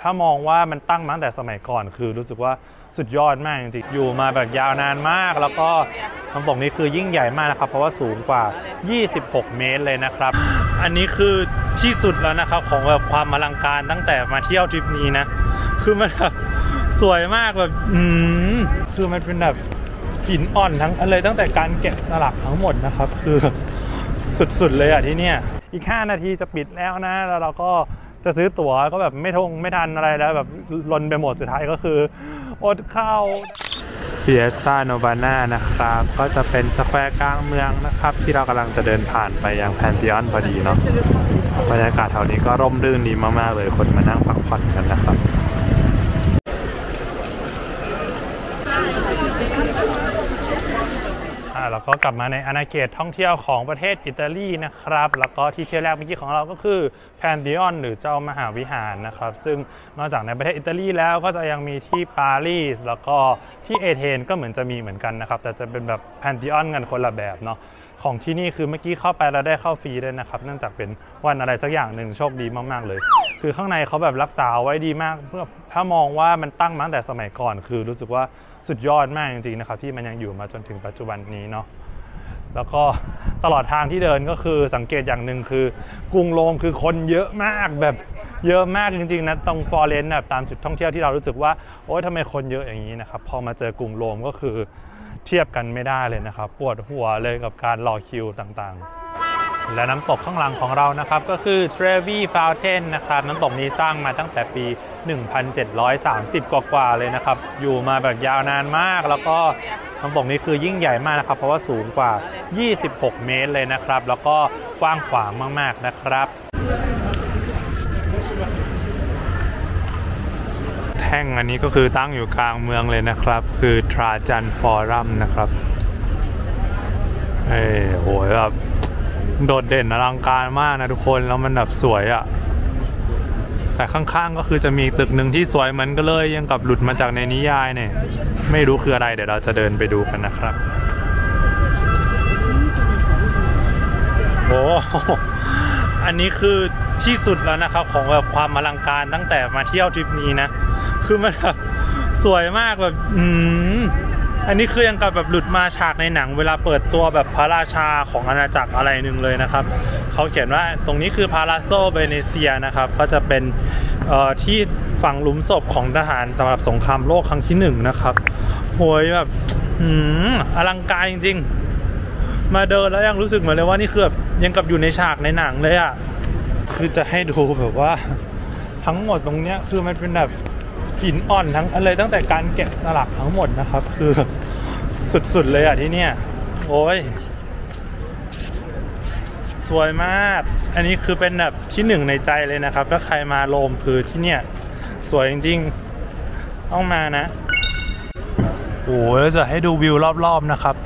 ถ้ามองว่ามันตั้งมาตั้งแต่สมัยก่อนคือรู้สึกว่าสุดยอดมากจริงๆอยู่มาแบบยาวนานมาก แล้วก็น้ำตกนี้คือยิ่งใหญ่มากนะครับ เพราะว่าสูงกว่า 26 เมตรเลยนะครับ อันนี้คือที่สุดแล้วนะครับของแบบความอลังการตั้งแต่มาเที่ยวทริปนี้นะ คือมันแบบสวยมากแบบอืมคือมันเป็นแบบหินอ่อนทั้งอะไรตั้งแต่การแกะสลักทั้งหมดนะครับ คือสุดๆเลยอะที่เนี่ยอีก 5 นาทีจะปิดแล้วนะ แล้วเราก็ จะซื้อตั๋วก็แบบไม่ทงไม่ทันอะไรแล้วแบบลนไปหมดสุดท้ายก็คือ อดข้าวเพียซาโนบาน่านะครับ ก็จะเป็นสแควร์กลางเมืองนะครับ ที่เรากำลังจะเดินผ่านไปยังแพนซิออนพอดีเนาะบรรยากาศแถวนี้ก็ร่มรื่นดีมากๆเลยคนมานั่งพักผ่อนกันนะครับ อ่าแล้วก็กลับมาในอาณาเขตท่องเที่ยวของประเทศอิตาลีนะครับ แล้วก็ที่เที่ยวแรกเมื่อกี้ของเราก็คือ Pantheon หรือเจ้ามหาวิหารนะครับ ซึ่งนอกจากในประเทศอิตาลีแล้วก็จะยังมีที่ปารีสแล้วก็ที่เอเธนก็เหมือนจะมีเหมือนกันนะครับ แต่จะเป็นแบบ Pantheon กันคนละแบบเนาะของที่นี่คือเมื่อกี้เข้าไปเราได้เข้าฟรีด้วยนะครับเนื่องจากเป็นวันอะไรสักอย่างหนึ่งโชคดีมากๆเลย คือข้างในเขาแบบรักษาไว้ดีมากเพื่อถ้ามองว่ามันตั้งมาตั้งแต่สมัยก่อน คือรู้สึกว่า สุดยอดมากจริงๆนะครับที่มันยังอยู่มาจนถึงปัจจุบันนี้เนาะแล้วก็ตลอดทางที่เดินก็คือสังเกตอย่างหนึ่งคือกรุงโรมคือคนเยอะมากแบบเยอะมากจริงๆนะตรงฟลอเรนซ์แบบตามจุดท่องเที่ยวที่เรารู้สึกว่าโอ๊ยทำไมคนเยอะอย่างนี้นะครับพอมาเจอกรุงโรมก็คือเทียบกันไม่ได้เลยนะครับ ปวดหัวเลยกับการรอคิวต่างๆ และน้ำตกข้างหลังของเรานะครับก็คือ Trevi Fountain นะครับน้ำตกนี้สร้างมาตั้งแต่ปี 1730 กว่าๆเลยนะครับ อยู่มาแบบยาวนานมาก แล้วก็น้ำตกนี้คือยิ่งใหญ่มากนะครับ เพราะว่าสูงกว่า 26 เมตรเลยนะครับ แล้วก็กว้างขวางมากๆนะครับแท่งอันนี้ก็คือตั้งอยู่กลางเมืองเลยนะครับ คือทราจันฟอรัมนะครับ เอ้โหแบบ โดดเด่นอลังการมากนะทุกคนแล้วมันแบบสวยอะ่ะแต่ข้างๆก็คือจะมีตึกหนึ่งที่สวยเหมือนกันเลยยังกับหลุดมาจากในนิยายเนี่ยไม่รู้คืออะไรเดี๋ยวเราจะเดินไปดูกันนะครับโอ้โหอันนี้คือที่สุดแล้วนะครับของแบบความอลังการตั้งแต่มาเที่ยวทริปนี้นะ คือมันแบบสวยมากแบบ อืม อันนี้คือยังกับแบบหลุดมาฉากในหนัง เวลาเปิดตัวแบบพระราชาของอาณาจักรอะไรหนึ่งเลยนะครับ เขาเขียนว่าตรงนี้คือพาราโซเบเนเซียนะครับ ก็จะเป็นที่ฝังหลุมศพของทหารสำหรับสงครามโลกครั้งที่หนึ่งนะครับโหยแบบอืมอลังการจริง ๆ มาเดินแล้วยังรู้สึกเหมือนเลยว่านี่คือแบบยังกับอยู่ในฉากในหนังเลยอะ่ะคือจะให้ดูแบบว่าทั้งหมดตรงเนี้ยคือมันเป็นแบบ หินอ่อนทั้งอะไรตั้งแต่การแกะสลักทั้งหมดนะครับ คือสุดๆเลยอะที่เนี่ยโอ้ยสวยมาก อันนี้คือเป็นแบบที่หนึ่งในใจเลยนะครับ ถ้าใครมาโรมคือที่เนี่ย สวยจริงๆ ต้องมานะโอ้ยจะให้ดูวิวรอบๆนะครับ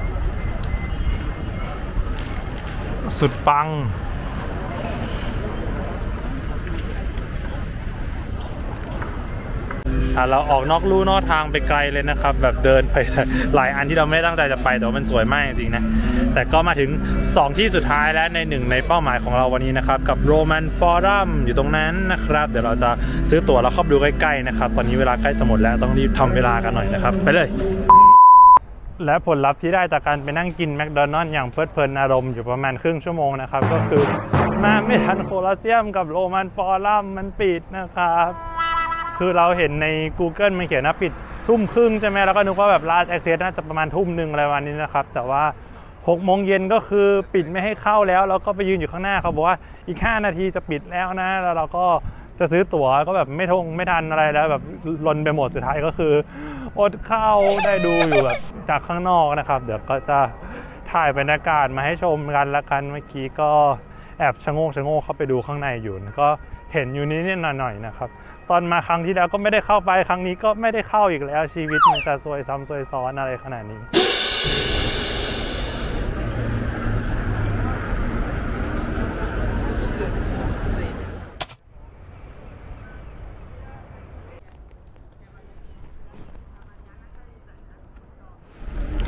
สุดปัง อะ เราออกนอกลู่นอกทางไปไกลเลยนะครับ แบบเดินไปหลายอันที่เราไม่ตั้งใจจะไปแต่ว่ามันสวยมากจริงๆนะ แต่ก็มาถึง 2 ที่สุดท้ายและในหนึ่งในเป้าหมายของเราวันนี้นะครับ กับโรมันฟอรัมอยู่ตรงนั้นนะครับ เดี๋ยวเราจะซื้อตั๋วแล้วเข้าไปดูใกล้ๆนะครับ ตอนนี้เวลาใกล้จะหมดแล้วต้องรีบทำเวลากันหน่อยนะครับ ไปเลยและผลลัพธ์ที่ได้จากการไปนั่งกินแมคโดนัลล์อย่างเพลิดเพลินอารมณ์อยู่ประมาณครึ่งชั่วโมงนะครับ ก็คือมาไม่ทันโคลอเซียมกับโรมันฟอรัมมันปิดนะครับ คือเราเห็นใน Google มันเขียนว่าปิดทุ่มครึ่งใช่ไหมแล้วก็นึกว่าแบบ Large Access น่าจะประมาณทุ่มหนึ่งอะไรวันนี้นะครับ แต่ว่า6โมงเย็นก็คือปิดไม่ให้เข้าแล้ว แล้วก็ไปยืนอยู่ข้างหน้าเขาบอกว่าอีก 5 นาทีจะปิดแล้วนะ แล้วเราก็จะซื้อตั๋วก็แบบไม่ทงไม่ทันอะไรแล้วแบบลนไปหมดสุดท้ายก็คือ อดเข้าได้ดูอยู่แบบจากข้างนอกนะครับ เดี๋ยวก็จะถ่ายบรรยากาศมาให้ชมกันละกันเมื่อกี้ก็แอบชะโงกชะโงกเข้าไปดูข้างในอยู่ก็ เห็นอยู่นิดๆหน่อยๆนะครับ ตอนมาครั้งที่แล้วก็ไม่ได้เข้าไปครั้งนี้ก็ไม่ได้เข้าอีกแล้วชีวิตมันจะซวยซ้ำซวยซ้อนอะไรขนาดนี้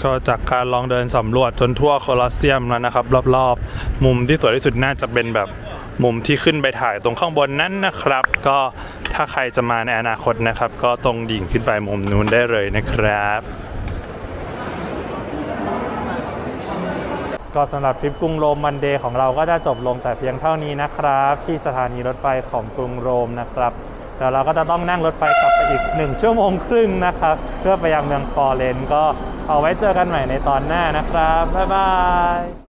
ก็จากการลองเดินสำรวจจนทั่วโคลอสเซียมแล้วนะครับ รอบๆ มุมที่สวยที่สุดน่าจะเป็นแบบ มุมที่ขึ้นไปถ่ายตรงข้างบนนั้นนะครับ ก็ถ้าใครจะมาในอนาคตนะครับ ก็ตรงดิ่งขึ้นไปมุมนู้นได้เลยนะครับ ก็สำหรับทริปกรุงโรมวันเดย์ของเราก็จะจบลงแต่เพียงเท่านี้นะครับ ที่สถานีรถไฟของกรุงโรมนะครับเดี๋ยวเราก็จะต้องนั่งรถไฟกลับไปอีก 1 ชั่วโมงครึ่งนะครับ เพื่อไปยังเมืองฟอเรนก็เอาไว้เจอกันใหม่ในตอนหน้านะครับ บ๊ายบาย